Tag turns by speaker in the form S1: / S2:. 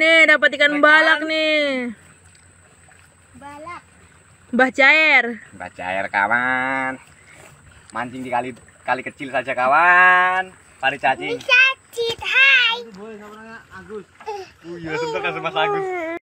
S1: Nih, dapat ikan balak nih.
S2: Balak.
S1: Mbah Cair.
S3: Baca air kawan. Mancing di kali kali kecil saja kawan. Pari cacing.
S2: Cacing, hai. Eh.
S3: Oh iya, sebentar kan Agus.